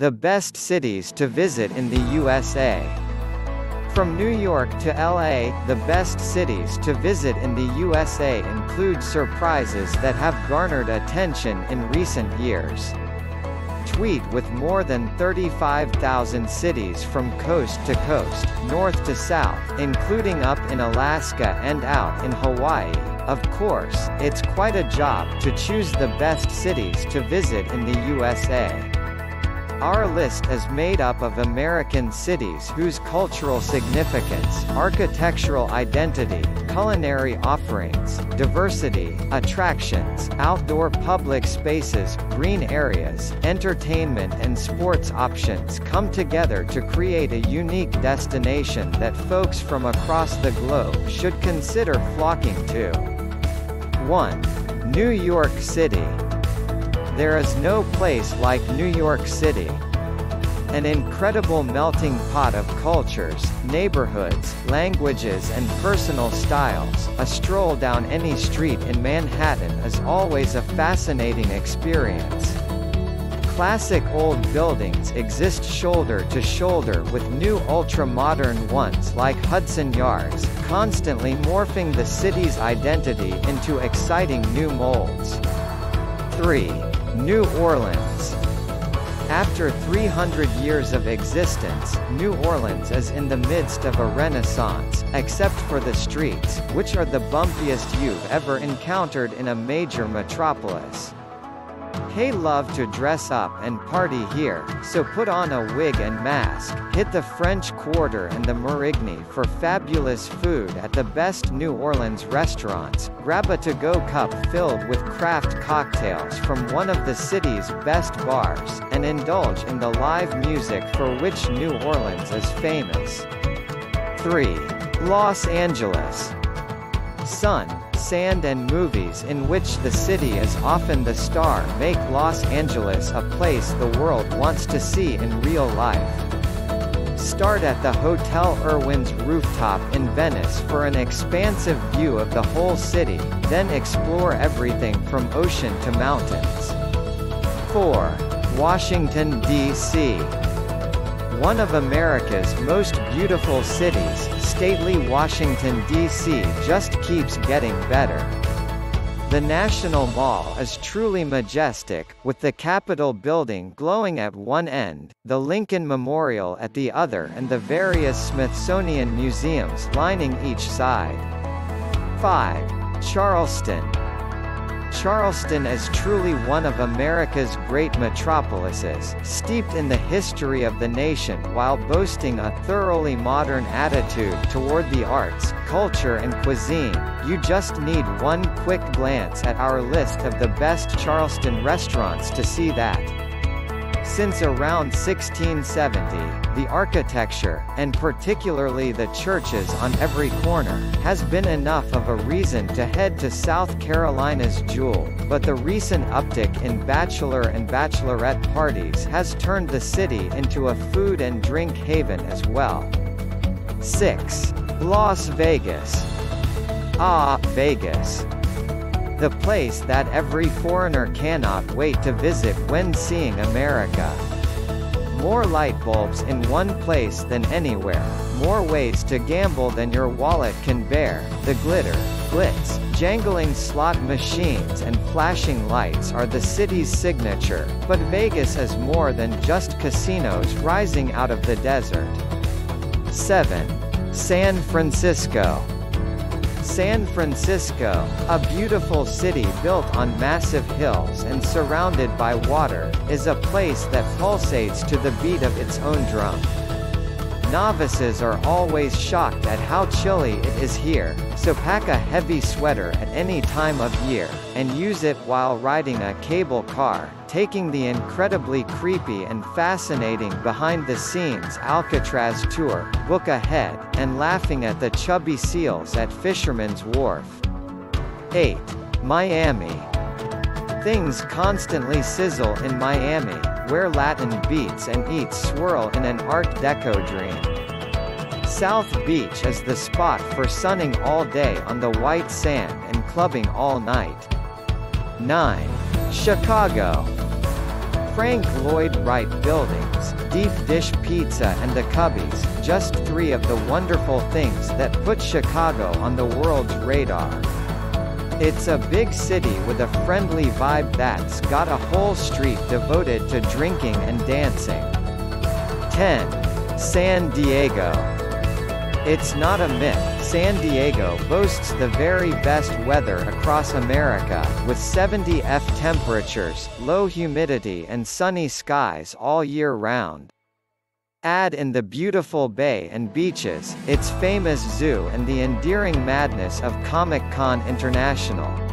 The best cities to visit in the USA. From New York to LA, the best cities to visit in the USA include surprises that have garnered attention in recent years. Tweet with more than 35,000 cities from coast to coast, north to south, including up in Alaska and out in Hawaii. Of course, it's quite a job to choose the best cities to visit in the USA. Our list is made up of American cities whose cultural significance, architectural identity, culinary offerings, diversity, attractions, outdoor public spaces, green areas, entertainment and sports options come together to create a unique destination that folks from across the globe should consider flocking to. 1. New York City there is no place like New York City. An incredible melting pot of cultures, neighborhoods, languages and personal styles, a stroll down any street in Manhattan is always a fascinating experience. Classic old buildings exist shoulder to shoulder with new ultra-modern ones like Hudson Yards, constantly morphing the city's identity into exciting new molds. 3. New Orleans after 300 years of existence, New Orleans is in the midst of a renaissance, except for the streets, which are the bumpiest you've ever encountered in a major metropolis. Hey love to dress up and party here, so put on a wig and mask, hit the French Quarter and the Marigny for fabulous food at the best New Orleans restaurants, grab a to-go cup filled with craft cocktails from one of the city's best bars, and indulge in the live music for which New Orleans is famous. 3. Los Angeles Sun, sand and movies in which the city is often the star make Los Angeles a place the world wants to see in real life. Start at the Hotel Erwin's rooftop in Venice for an expansive view of the whole city, then explore everything from ocean to mountains. 4. Washington, D.C. One of America's most beautiful cities, stately Washington, D.C. just keeps getting better. The National Mall is truly majestic, with the Capitol building glowing at one end, the Lincoln Memorial at the other and the various Smithsonian museums lining each side. 5. Charleston Charleston is truly one of America's great metropolises, steeped in the history of the nation while boasting a thoroughly modern attitude toward the arts, culture and cuisine. You just need one quick glance at our list of the best Charleston restaurants to see that. Since around 1670, the architecture, and particularly the churches on every corner, has been enough of a reason to head to South Carolina's Jewel, but the recent uptick in bachelor and bachelorette parties has turned the city into a food and drink haven as well. 6. Las Vegas. Ah, Vegas the place that every foreigner cannot wait to visit when seeing America. More light bulbs in one place than anywhere, more ways to gamble than your wallet can bear, the glitter, glitz, jangling slot machines and flashing lights are the city's signature, but Vegas is more than just casinos rising out of the desert. 7. San Francisco San Francisco, a beautiful city built on massive hills and surrounded by water, is a place that pulsates to the beat of its own drum. Novices are always shocked at how chilly it is here, so pack a heavy sweater at any time of year, and use it while riding a cable car, taking the incredibly creepy and fascinating behind-the-scenes Alcatraz tour, book ahead, and laughing at the chubby seals at Fisherman's Wharf. 8. Miami. Things constantly sizzle in Miami, where Latin beats and eats swirl in an Art Deco dream. South Beach is the spot for sunning all day on the white sand and clubbing all night. 9. Chicago. Frank Lloyd Wright Buildings, Deep Dish Pizza and the Cubbies, just three of the wonderful things that put Chicago on the world's radar. It's a big city with a friendly vibe that's got a whole street devoted to drinking and dancing. 10. San Diego. It's not a myth, San Diego boasts the very best weather across America, with 70 F temperatures, low humidity and sunny skies all year round. Add in the beautiful bay and beaches, its famous zoo and the endearing madness of Comic-Con International.